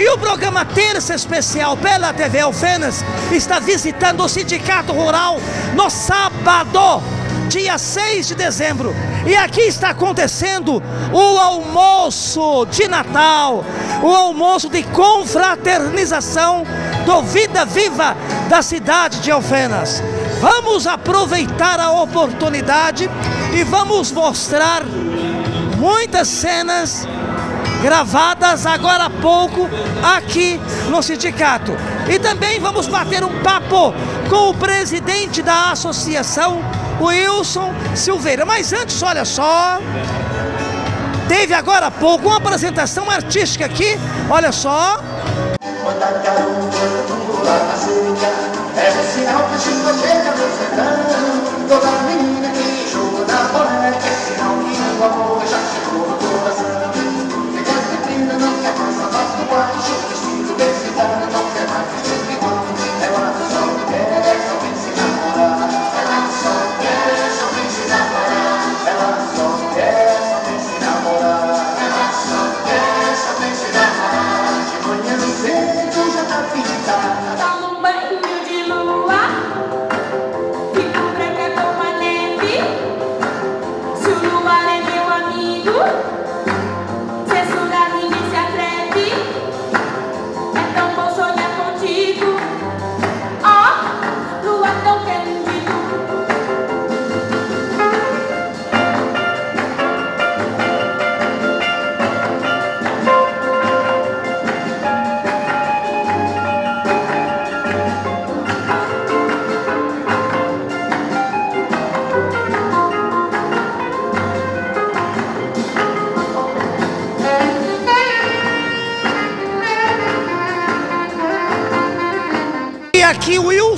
E o programa Terça Especial pela TV Alfenas está visitando o Sindicato Rural no sábado, dia 6 de dezembro. E aqui está acontecendo o almoço de Natal, o almoço de confraternização do Vida Viva da cidade de Alfenas. Vamos aproveitar a oportunidade e vamos mostrar muitas cenas gravadas agora há pouco aqui no sindicato. E também vamos bater um papo com o presidente da associação, Wilson Silveira. Mas antes, olha só, teve agora há pouco uma apresentação artística aqui, olha só. É Toda menina que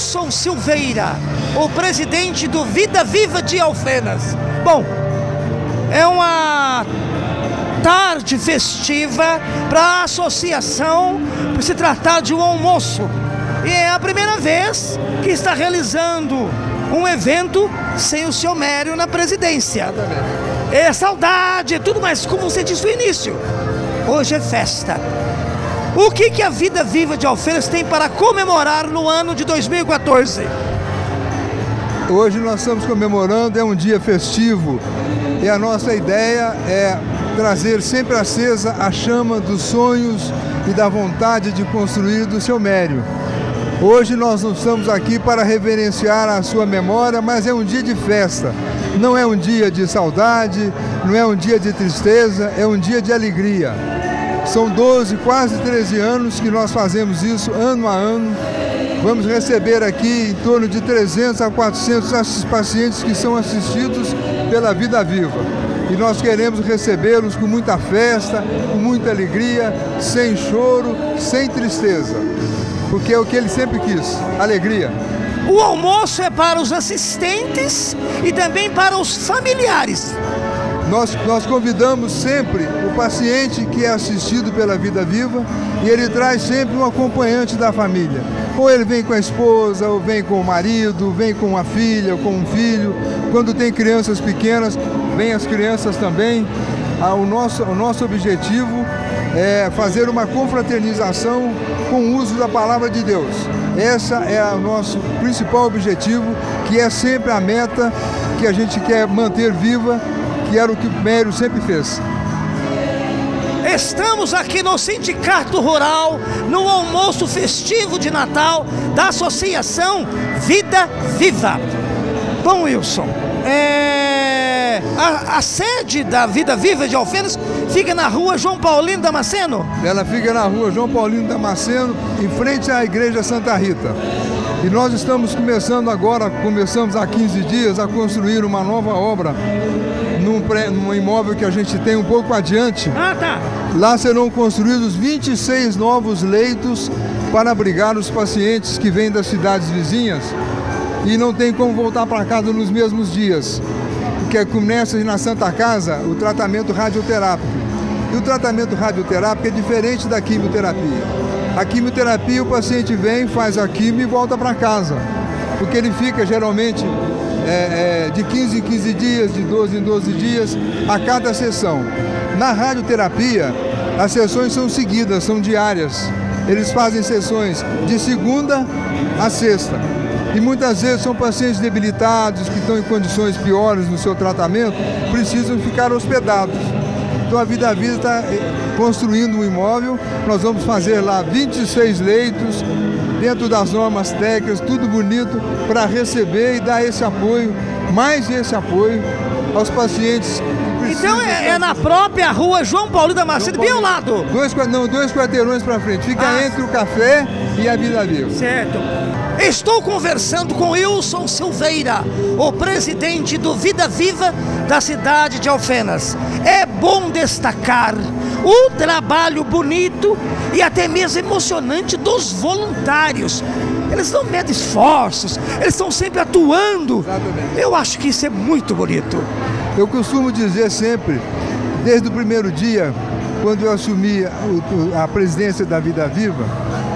Wilson Silveira, o presidente do Vida Viva de Alfenas. Bom, é uma tarde festiva para a associação, por se tratar de um almoço. E é a primeira vez que está realizando um evento sem o seu Mério na presidência. É saudade, é tudo mais, como você disse no início. Hoje é festa. O que, que a Vida Viva de Alfenas tem para comemorar no ano de 2014? Hoje nós estamos comemorando, é um dia festivo e a nossa ideia é trazer sempre acesa a chama dos sonhos e da vontade de construir do seu Mério. Hoje nós não estamos aqui para reverenciar a sua memória, mas é um dia de festa. Não é um dia de saudade, não é um dia de tristeza, é um dia de alegria. São 12, quase 13 anos que nós fazemos isso ano a ano. Vamos receber aqui em torno de 300 a 400 pacientes que são assistidos pela Vida Viva. E nós queremos recebê-los com muita festa, com muita alegria, sem choro, sem tristeza. Porque é o que ele sempre quis, alegria. O almoço é para os assistentes e também para os familiares. Nós, nós convidamos sempre o paciente que é assistido pela Vida Viva e ele traz sempre um acompanhante da família. Ou ele vem com a esposa, ou vem com o marido, vem com a filha, ou com um filho. Quando tem crianças pequenas, vem as crianças também. Ah, o, nosso, o nosso objetivo é fazer uma confraternização com o uso da palavra de Deus. Essa é o nosso principal objetivo, que é sempre a meta que a gente quer manter viva que era o que o Mério sempre fez. Estamos aqui no Sindicato Rural, no almoço festivo de Natal da Associação Vida Viva. Bom, Wilson, é... a, a, sede da Vida Viva de Alfenas fica na rua João Paulino Damasceno? Ela fica na rua João Paulino Damasceno, em frente à Igreja Santa Rita. E nós estamos começando agora, começamos há 15 dias, a construir uma nova obra num, pré, num imóvel que a gente tem um pouco adiante. Ah, tá. Lá serão construídos 26 novos leitos para abrigar os pacientes que vêm das cidades vizinhas e não tem como voltar para casa nos mesmos dias. Porque começa na Santa Casa o tratamento radioterápico. E o tratamento radioterápico é diferente da quimioterapia. A quimioterapia, o paciente vem, faz a quimio e volta para casa. Porque ele fica geralmente é, é, de 15 em 15 dias, de 12 em 12 dias, a cada sessão. Na radioterapia, As sessões são seguidas, são diárias. Eles fazem sessões de segunda a sexta. E muitas vezes são pacientes debilitados, que estão em condições piores no seu tratamento, precisam ficar hospedados. Então a Vida Vida está eh, construindo um imóvel, nós vamos fazer lá 26 leitos, dentro das normas técnicas, tudo bonito, para receber e dar esse apoio, mais esse apoio aos pacientes então é, é, na própria rua João Paulo da Macedo, bem ao lado. Dois, não, dois quarteirões para frente. Fica ah. entre o café e a Vila Viva. Certo. Estou conversando com Wilson Silveira, o presidente do Vida Viva da cidade de Alfenas. É bom destacar o trabalho bonito e até mesmo emocionante dos voluntários. Eles não medem esforços, eles estão sempre atuando. Exatamente. Eu acho que isso é muito bonito. Eu costumo dizer sempre, desde o primeiro dia, quando eu assumi a presidência da Vida Viva,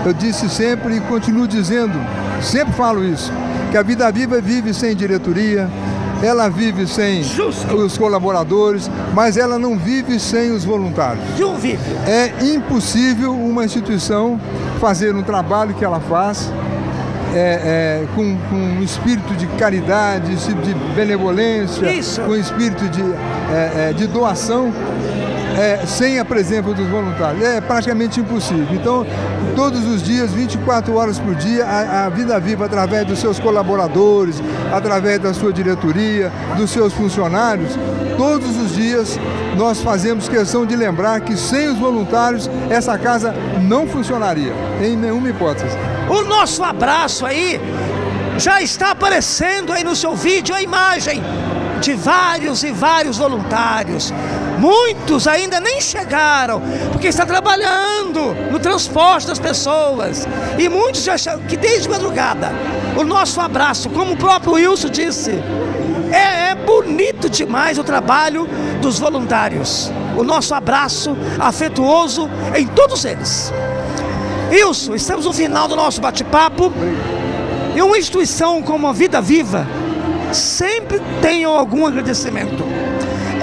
eu disse sempre e continuo dizendo, sempre falo isso, que a Vida Viva vive sem diretoria, ela vive sem Justo. os colaboradores, mas ela não vive sem os voluntários. Não vive. É impossível uma instituição fazer um trabalho que ela faz é, é, com, com, um espírito de caridade, de benevolência, Isso. com um espírito de, é, é, de doação, é, sem a presença dos voluntários. É praticamente impossível. Então, todos os dias, 24 horas por dia, a, a Vida Viva, através dos seus colaboradores, através da sua diretoria, dos seus funcionários, todos os dias nós fazemos questão de lembrar que sem os voluntários essa casa não funcionaria, em nenhuma hipótese. O nosso abraço aí já está aparecendo aí no seu vídeo a imagem de vários e vários voluntários. Muitos ainda nem chegaram, porque está trabalhando no transporte das pessoas. E muitos já que desde madrugada. O nosso abraço, como o próprio Wilson disse, é, é bonito demais o trabalho dos voluntários. O nosso abraço afetuoso em todos eles. Wilson, estamos no final do nosso bate-papo. E uma instituição como a Vida Viva sempre tem algum agradecimento.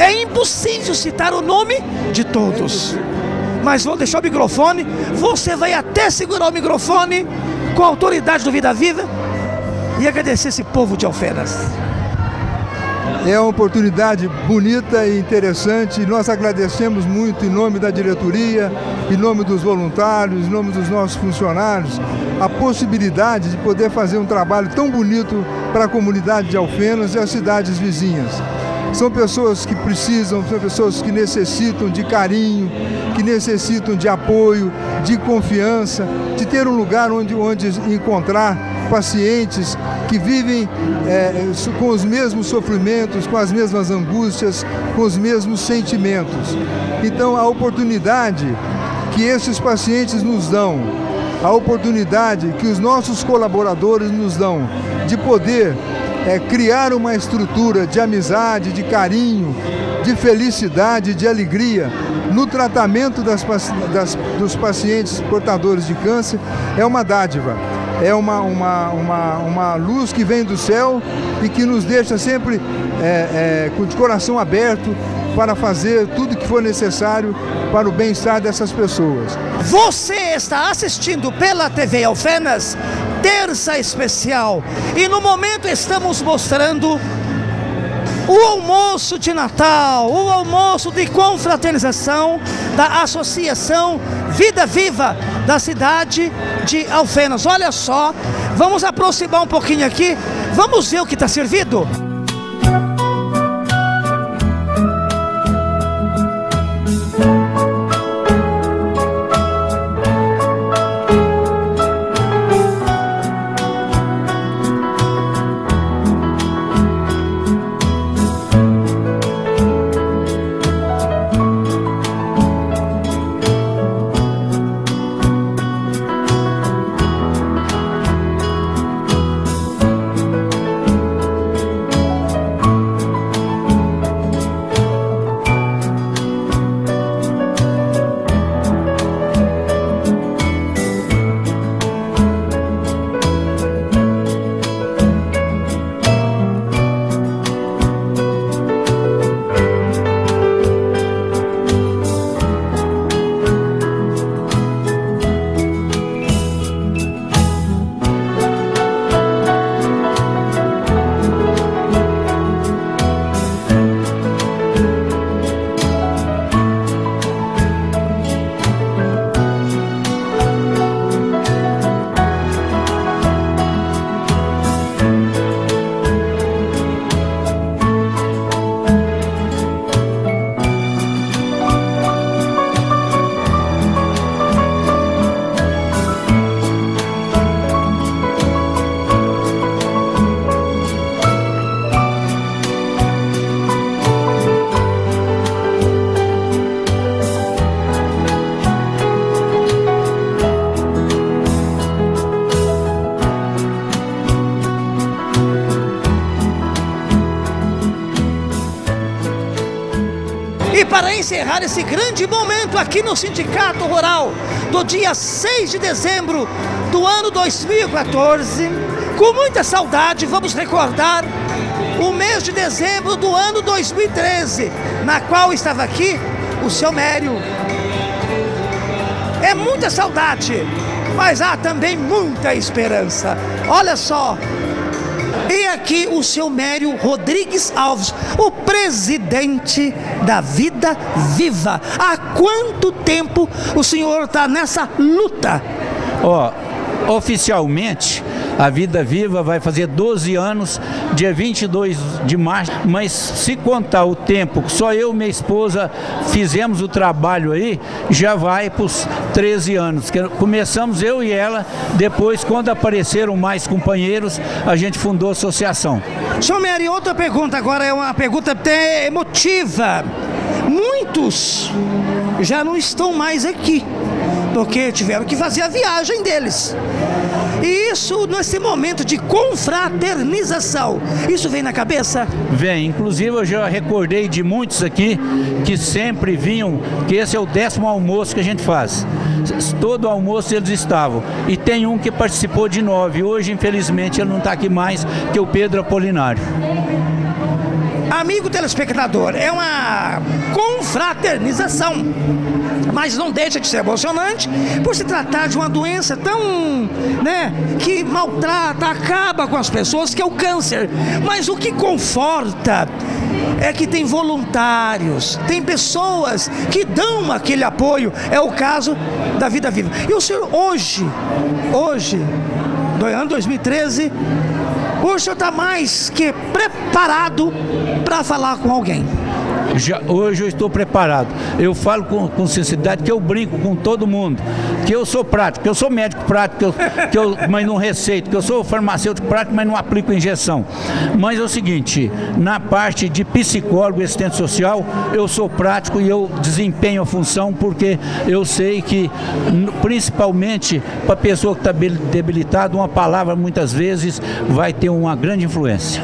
É impossível citar o nome de todos. Mas vou deixar o microfone. Você vai até segurar o microfone com a autoridade do Vida Viva e agradecer esse povo de Alfenas. É uma oportunidade bonita e interessante. Nós agradecemos muito em nome da diretoria, em nome dos voluntários, em nome dos nossos funcionários, a possibilidade de poder fazer um trabalho tão bonito para a comunidade de Alfenas e as cidades vizinhas. São pessoas que precisam, são pessoas que necessitam de carinho, que necessitam de apoio, de confiança, de ter um lugar onde, onde encontrar pacientes que vivem é, com os mesmos sofrimentos, com as mesmas angústias, com os mesmos sentimentos. Então, a oportunidade que esses pacientes nos dão, a oportunidade que os nossos colaboradores nos dão de poder é, criar uma estrutura de amizade, de carinho, de felicidade, de alegria no tratamento das, das, dos pacientes portadores de câncer é uma dádiva. É uma, uma, uma, uma luz que vem do céu e que nos deixa sempre é, é, de coração aberto para fazer tudo que for necessário para o bem-estar dessas pessoas. Você está assistindo pela TV Alfenas terça especial. E no momento estamos mostrando o almoço de Natal, o almoço de confraternização da Associação Vida Viva da cidade de Alfenas. Olha só, vamos aproximar um pouquinho aqui, vamos ver o que está servido. Encerrar esse grande momento aqui no Sindicato Rural, do dia 6 de dezembro do ano 2014. Com muita saudade, vamos recordar o mês de dezembro do ano 2013, na qual estava aqui o seu Mério. É muita saudade, mas há também muita esperança. Olha só, e aqui o seu Mério Rodrigues Alves, o presidente da Vida Viva. Há quanto tempo o senhor está nessa luta? Ó, oficialmente a Vida Viva vai fazer 12 anos, dia 22 de março, mas se contar o tempo que só eu e minha esposa fizemos o trabalho aí, já vai para os 13 anos. Começamos eu e ela, depois, quando apareceram mais companheiros, a gente fundou a associação. Senhor Mary, outra pergunta agora, é uma pergunta até emotiva. Muitos já não estão mais aqui, porque tiveram que fazer a viagem deles. E isso, nesse momento de confraternização, isso vem na cabeça? Vem. Inclusive, eu já recordei de muitos aqui que sempre vinham, que esse é o décimo almoço que a gente faz. Todo almoço eles estavam. E tem um que participou de nove. Hoje, infelizmente, ele não está aqui mais, que é o Pedro Apolinário. Amigo telespectador, é uma confraternização, mas não deixa de ser emocionante por se tratar de uma doença tão, né, que maltrata, acaba com as pessoas, que é o câncer. Mas o que conforta é que tem voluntários, tem pessoas que dão aquele apoio. É o caso da Vida Viva. E o senhor hoje, hoje, do ano 2013, o senhor está mais que preparado para falar com alguém. Já, hoje eu estou preparado. Eu falo com, com sinceridade que eu brinco com todo mundo, que eu sou prático, que eu sou médico prático, que eu, que eu, mas não receito, que eu sou farmacêutico prático, mas não aplico injeção. Mas é o seguinte, na parte de psicólogo e assistente social, eu sou prático e eu desempenho a função porque eu sei que, principalmente para a pessoa que está debilitada, uma palavra muitas vezes vai ter uma grande influência.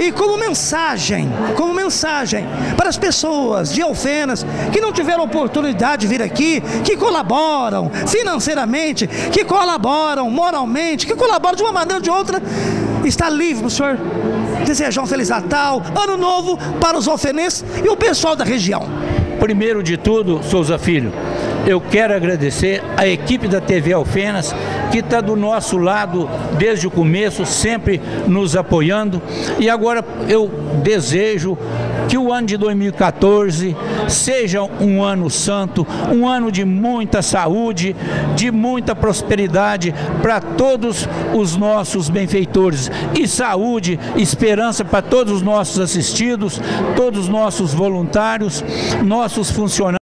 E como mensagem, como mensagem para as pessoas de Alfenas que não tiveram oportunidade de vir aqui, que colaboram financeiramente, que colaboram moralmente, que colaboram de uma maneira ou de outra, está livre, o senhor desejar um Feliz Natal, Ano Novo para os alfenenses e o pessoal da região. Primeiro de tudo, Souza Filho, eu quero agradecer a equipe da TV Alfenas, que está do nosso lado desde o começo, sempre nos apoiando. E agora eu desejo que o ano de 2014 seja um ano santo, um ano de muita saúde, de muita prosperidade para todos os nossos benfeitores. E saúde, esperança para todos os nossos assistidos, todos os nossos voluntários, nossos funcionários.